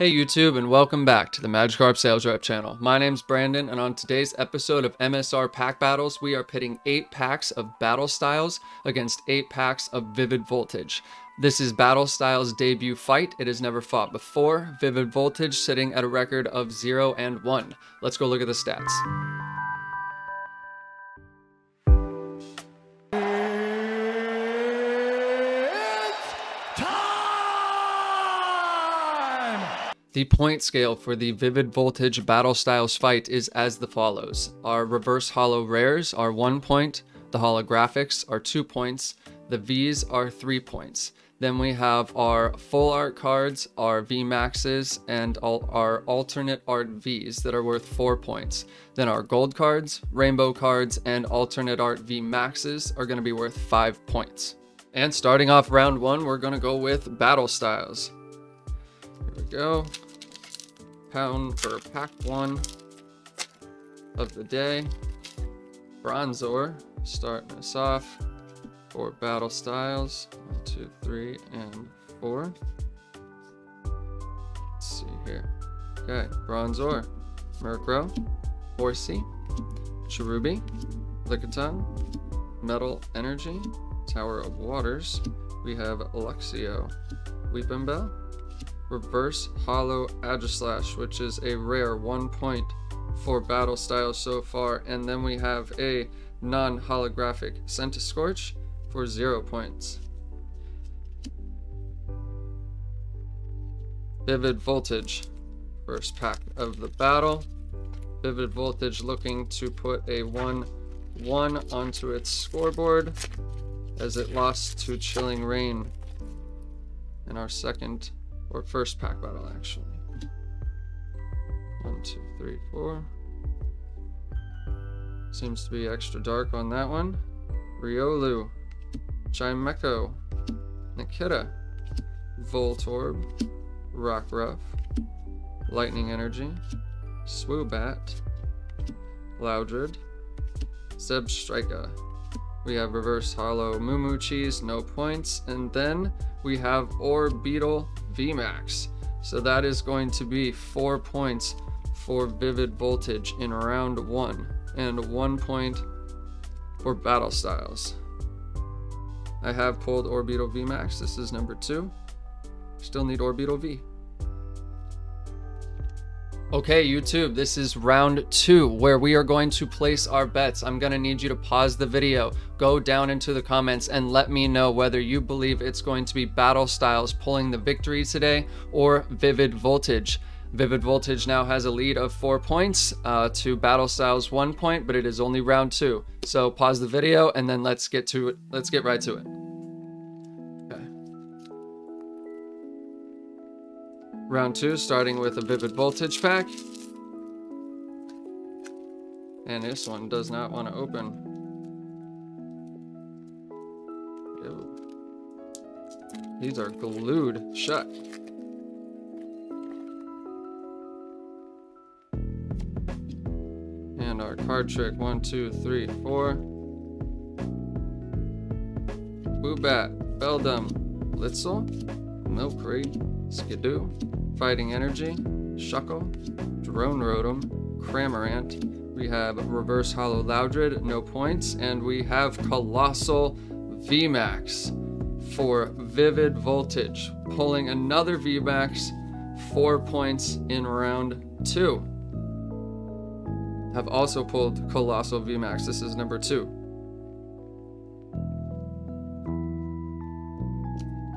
Hey YouTube and welcome back to the Magikarp Sales Rep channel. My name's Brandon and on today's episode of MSR Pack Battles, we are pitting 8 packs of Battle Styles against 8 packs of Vivid Voltage. This is Battle Styles' debut fight. It has never fought before. Vivid Voltage sitting at a record of 0 and 1. Let's go look at the stats. The point scale for the Vivid Voltage Battle Styles fight is as the follows. Our reverse holo rares are 1 point, the holographics are 2 points, the Vs are 3 points. Then we have our full art cards, our VMAXs, and all our alternate art Vs that are worth 4 points. Then our gold cards, rainbow cards, and alternate art VMAXs are going to be worth 5 points. And starting off round 1, we're going to go with Battle Styles. We go. Pound for pack one of the day. Bronzor starting us off for battle styles. One, two, three, and four. Let's see here. Okay, Bronzor, Murkrow, Horsea, Cherubi, Lickitung, Metal Energy, Tower of Waters. We have Luxio, Weepinbell, Reverse holo Aegislash, which is a rare one point for battle styles so far. And then we have a non holographic Centiskorch for zero points. Vivid Voltage, first pack of the battle. Vivid Voltage looking to put a 1 1 onto its scoreboard as it lost to Chilling Rain in our second or first pack battle, actually. One, two, three, four. Seems to be extra dark on that one. Riolu, Chimecho, Nickit, Voltorb, Rockruff, Lightning Energy, Swoobat, Loudred, Zebstrika. We have Reverse Holo Moo Cheese, no points. And then we have Orbeetle VMAX. So that is going to be four points for Vivid Voltage in round one, and one point for Battle Styles. I have pulled Orbeetle VMAX. This is number two. Still need Orbeetle V. Okay, YouTube, this is round two where we are going to place our bets. I'm to need you to pause the video, go down into the comments, and let me know whether you believe it's going to be Battle Styles pulling the victory today or Vivid Voltage. Vivid Voltage now has a lead of four points uh, to Battle Styles one point, but it is only round two. So pause the video and then let's get to it. Let's get right to it. Round two, starting with a Vivid Voltage pack. And this one does not want to open. Ew. These are glued shut. And our card trick, one, two, three, four. Woobat, Beldum, Blitzle, Milkreed, Skiddo, Fighting Energy, Shuckle, Drone Rotom, Cramorant. We have Reverse Holo Loudred, no points, and we have Coalossal VMAX for Vivid Voltage, pulling another VMAX, four points in round two. Have also pulled Coalossal VMAX. This is number two.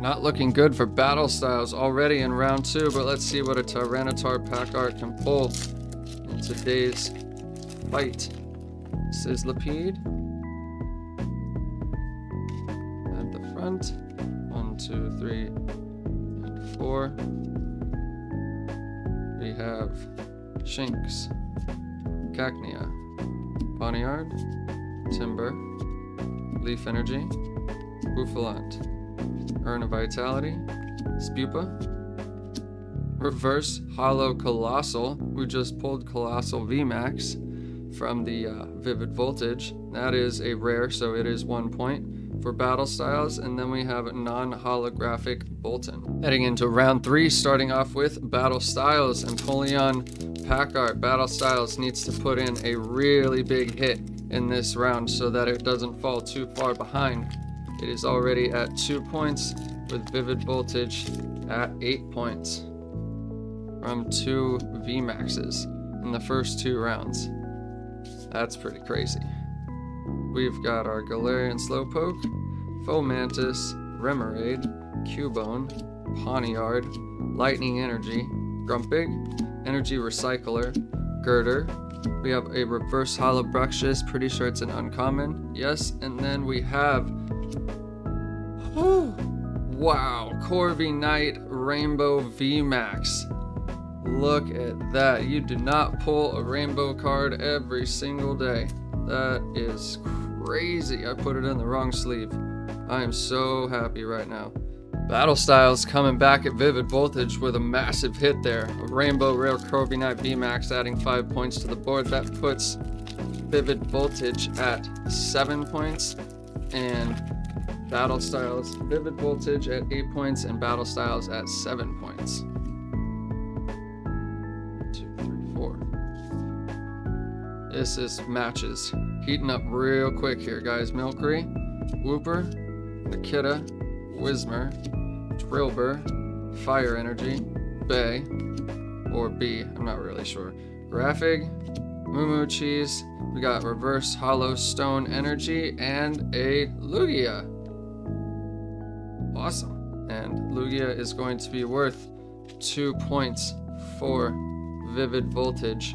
Not looking good for battle styles already in round two, but let's see what a Tyranitar pack art can pull in today's fight. Sizzlipede at the front. One, two, three, and four. We have Shinx, Cacnea, Pawniard, Timburr, Leaf Energy, Bouffalant. Urn of Vitality, Spewpa, Reverse Holo Coalossal. We just pulled Coalossal VMAX from the uh, Vivid Voltage. That is a rare, so it is one point. for battle styles, and then we have non-holographic Boltund. Heading into round three, starting off with battle styles. Empoleon Packard Battle Styles needs to put in a really big hit in this round so that it doesn't fall too far behind. It is already at two points with Vivid Voltage at eight points from two VMAXs in the first two rounds. That's pretty crazy. We've got our Galarian Slowpoke, Fomantis, Remoraid, Cubone, Pawniard, Lightning Energy, Grumpig, Energy Recycler, Girder. We have a Reverse Holo Bruxish, pretty sure it's an uncommon. Yes, and then we have. Wow, Corviknight Rainbow VMAX. Look at that. You do not pull a rainbow card every single day. That is crazy. I put it in the wrong sleeve. I am so happy right now. Battle Styles coming back at Vivid Voltage with a massive hit there. A Rainbow Rare Corviknight VMAX adding 5 points to the board. That puts Vivid Voltage at 7 points. And Battle Styles, Vivid Voltage at 8 points, and Battle Styles at 7 points. Two, three, four. This is matches. Heating up real quick here, guys. Milcery, Wooper, Nickit, Whismur, Drillbur, Fire Energy, Bay, or B, I'm not really sure. Graphig, Moo Cheese, we got Reverse Holo Stone Energy, and a Lugia. Awesome. And Lugia is going to be worth two points for Vivid Voltage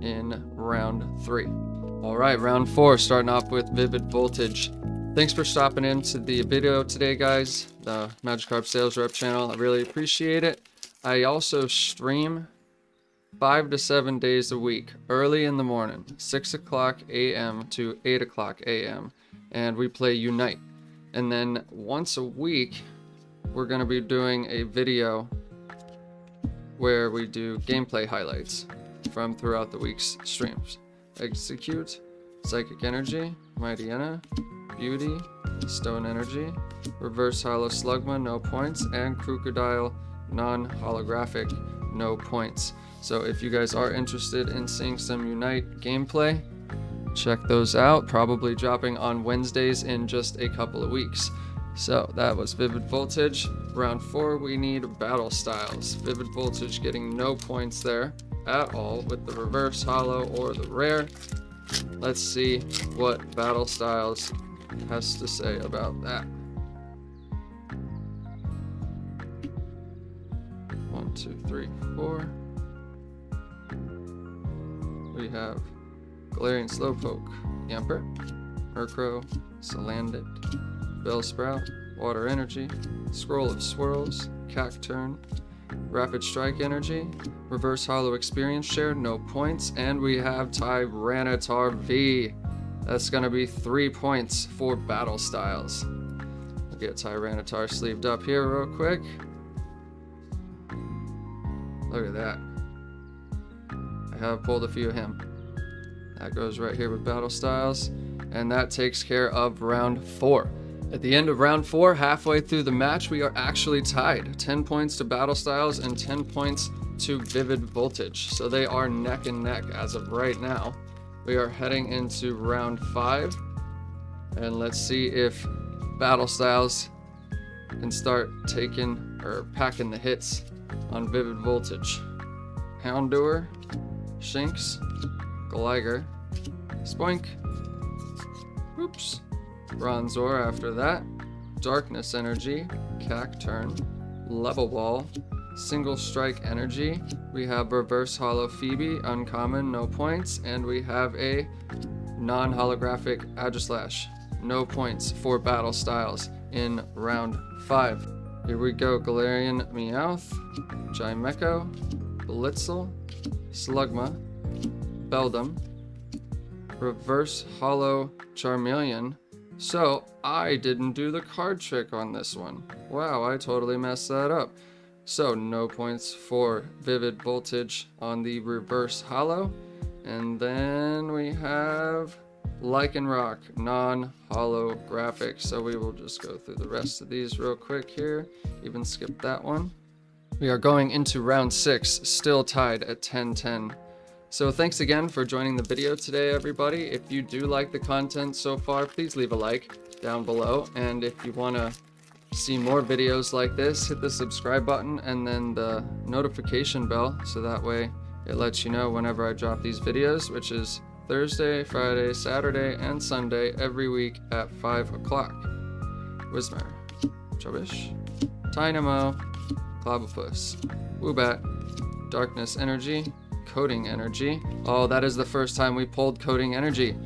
in round three. All right, round four, starting off with Vivid Voltage. Thanks for stopping into the video today, guys. The Magikarp Sales Rep channel. I really appreciate it. I also stream five to seven days a week, early in the morning, 6 o'clock a.m. to 8 o'clock a.m., and we play Unite. And then once a week, we're going to be doing a video where we do gameplay highlights from throughout the week's streams. Exeggcute, Psychic Energy, Mightyena, Beauty, Stone Energy, Reverse Holo Slugma, no points, and Krookodile, non-holographic, no points. So if you guys are interested in seeing some Unite gameplay, check those out. Probably dropping on Wednesdays in just a couple of weeks. So that was Vivid Voltage. Round four, we need Battle Styles. Vivid Voltage getting no points there at all with the Reverse Holo or the Rare. Let's see what Battle Styles has to say about that. One, two, three, four. We have Galarian Slowpoke, Yamper, Murkrow, Salandit, Bellsprout, Water Energy, Scroll of Swirls, Cacturne, Rapid Strike Energy, Reverse Holo Experience Share, no points, and we have Tyranitar V. That's to be three points for Battle Styles. Get Tyranitar sleeved up here real quick. Look at that. I have pulled a few of him. That goes right here with Battle Styles. And that takes care of round four. At the end of round four, halfway through the match, we are actually tied. 10 points to Battle Styles and 10 points to Vivid Voltage. So they are neck and neck as of right now. We are heading into round five. And let's see if Battle Styles can start taking or packing the hits on Vivid Voltage. Houndour, Shinx, Gligar, Spoink, oops, Bronzor after that, Darkness Energy, Cacturne, Level Ball, Single Strike Energy, we have Reverse Holo Phoebe, Uncommon, no points, and we have a non-holographic Aegislash, no points for Battle Styles in round 5. Here we go, Galarian Meowth, Chimecho, Blitzle, Slugma, Beldum, Reverse Holo Charmeleon. So I didn't do the card trick on this one. Wow, I totally messed that up. So no points for Vivid Voltage on the Reverse Holo. And then we have Lycanroc, non-holographic. So we will just go through the rest of these real quick here. Even skip that one. We are going into round six, still tied at 10-10. So thanks again for joining the video today, everybody. If you do like the content so far, please leave a like down below. And if you want to see more videos like this, hit the subscribe button and then the notification bell so that way it lets you know whenever I drop these videos, which is Thursday, Friday, Saturday, and Sunday every week at 5 o'clock. Whismur, Chubbish, Tynamo, Clobbopus, Woobat, Darkness Energy, Coating Energy. Oh, that is the first time we pulled Coating Energy.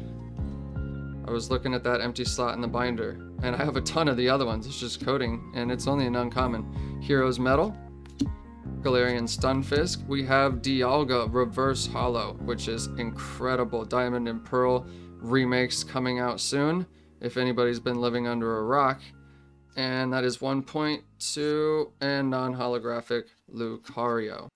I was looking at that empty slot in the binder, and I have a ton of the other ones. It's just coating, and it's only an uncommon. Heroes Metal, Galarian Stunfisk. We have Dialga Reverse Holo, which is incredible. Diamond and Pearl remakes coming out soon, if anybody's been living under a rock. And that is 1.2 and non-holographic Lucario.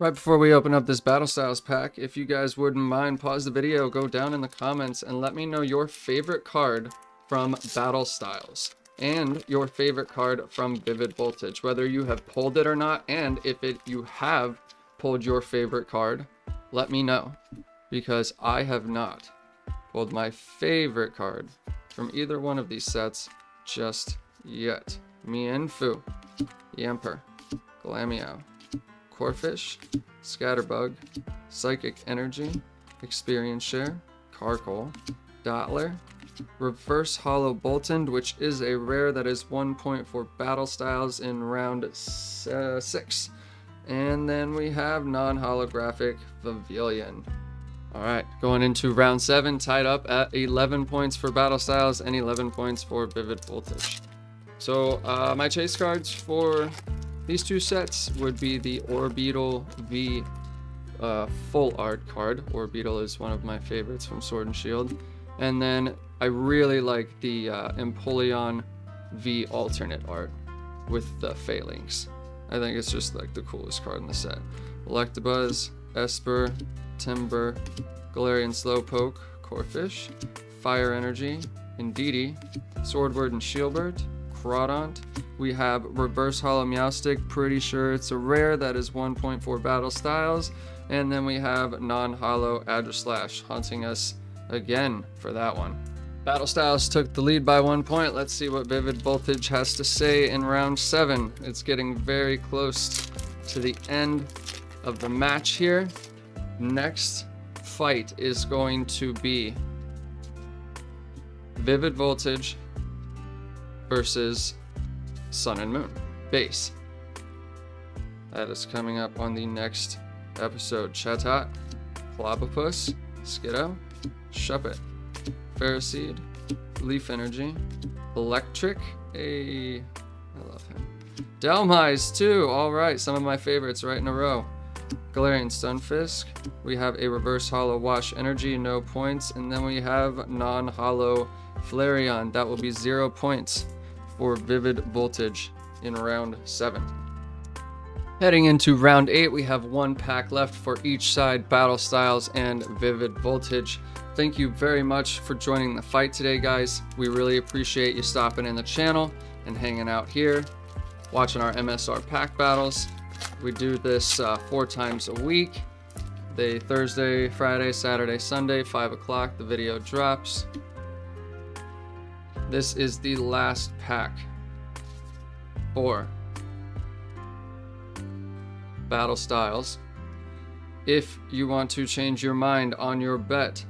Right before we open up this Battle Styles pack, if you guys wouldn't mind, pause the video, go down in the comments, and let me know your favorite card from Battle Styles and your favorite card from Vivid Voltage, whether you have pulled it or not, and if it you have pulled your favorite card, let me know, because I have not pulled my favorite card from either one of these sets just yet. Mienfoo, Yamper, Glameow, Corphish, Scatterbug, Psychic Energy, Experience Share, Carkol, Dottler, Reverse Holo Boltund, which is a rare that is 1.4 battle styles in round uh, 6. And then we have non-holographic Pavilion. Alright, going into round 7, tied up at 11 points for battle styles and 11 points for Vivid Voltage. So uh, my chase cards for these two sets would be the Orbeetle V uh, full art card. Orbeetle is one of my favorites from Sword and Shield. And then I really like the uh, Empoleon V alternate art with the Falinks. I think it's just like the coolest card in the set. Electabuzz, Espurr, Timburr, Galarian Slowpoke, Corphish, Fire Energy, Indeedee, Swordsburst and Shieldbird, Crawdaunt. We have Reverse Holo Meowstic, pretty sure it's a rare that is 1.4 battle styles. And then we have non-holo Aegislash haunting us again for that one. Battle Styles took the lead by one point. Let's see what Vivid Voltage has to say in round seven. It's getting very close to the end of the match here. Next fight is going to be Vivid Voltage versus Sun and Moon base. That is coming up on the next episode. Chatot, Clobbopus, Skiddo, Shuppet, Ferroseed, Leaf Energy, Electric, a I love him. Too. All right, some of my favorites right in a row. Galarian Stunfisk. We have a Reverse Holo Wash Energy, no points, and then we have non-holo Flareon. That will be zero points for Vivid Voltage in round 7. Heading into round 8, we have one pack left for each side, Battle Styles and Vivid Voltage. Thank you very much for joining the fight today, guys. We really appreciate you stopping in the channel and hanging out here, watching our MSR pack battles. We do this uh, four times a week. The Thursday, Friday, Saturday, Sunday, 5 o'clock, the video drops. This is the last pack for Battle Styles. If you want to change your mind on your bet,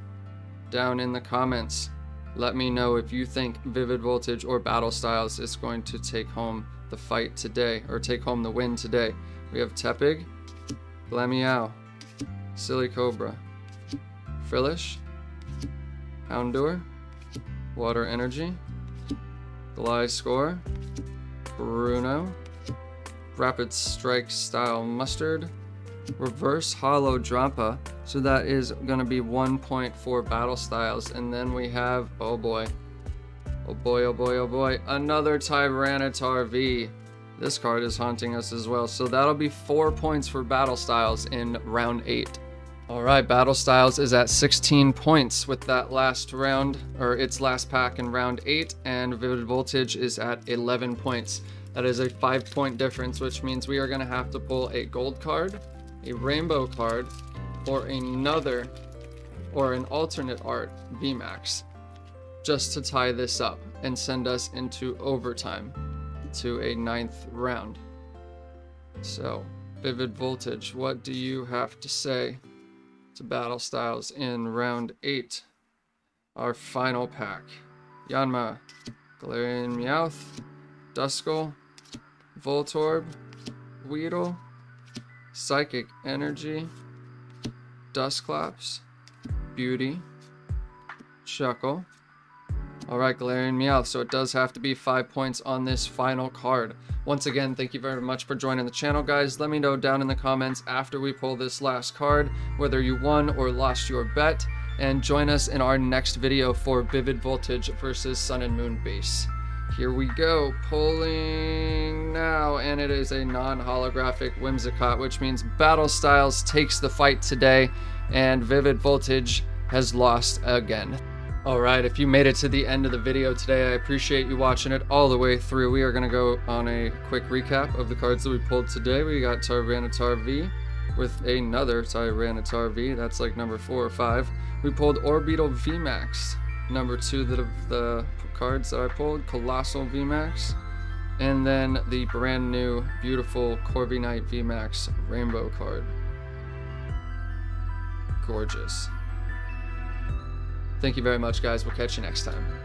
down in the comments, let me know if you think Vivid Voltage or Battle Styles is going to take home the fight today, or take home the win today. We have Tepig, Glameow, Silicobra, Frillish, Houndour, Water Energy, Gliscor, Bruno, Rapid Strike Style Mustard, Reverse Holo Drampa, so that is going to be 1.4 battle styles. And then we have, oh boy, oh boy, oh boy, oh boy, another Tyranitar V. This card is haunting us as well. So that'll be four points for battle styles in round eight. All right, Battle Styles is at 16 points with that last round, or its last pack in round 8, and Vivid Voltage is at 11 points. That is a 5 point difference, which means we are going to have to pull a gold card, a rainbow card, or another, or an alternate art VMAX, just to tie this up and send us into overtime to a ninth round. So, Vivid Voltage, what do you have to say? To Battle Styles in round 8. Our final pack. Yanma, Galarian Meowth, Duskull, Voltorb, Weedle, Psychic Energy, Dusclops, Beauty, Shuckle. Alright, Galarian Meowth, so it does have to be 5 points on this final card. Once again, thank you very much for joining the channel, guys. Let me know down in the comments after we pull this last card whether you won or lost your bet, and join us in our next video for Vivid Voltage versus Sun and Moon base. Here we go, pulling now, and it is a non-holographic Whimsicott, which means Battle Styles takes the fight today, and Vivid Voltage has lost again. Alright, if you made it to the end of the video today, I appreciate you watching it all the way through. We are going to go on a quick recap of the cards that we pulled today. We got Tyranitar V with another Tyranitar V. That's like number 4 or 5. We pulled Orbeetle VMAX, number 2 of the cards that I pulled. Coalossal VMAX. And then the brand new, beautiful Corviknight VMAX Rainbow card. Gorgeous. Thank you very much, guys. We'll catch you next time.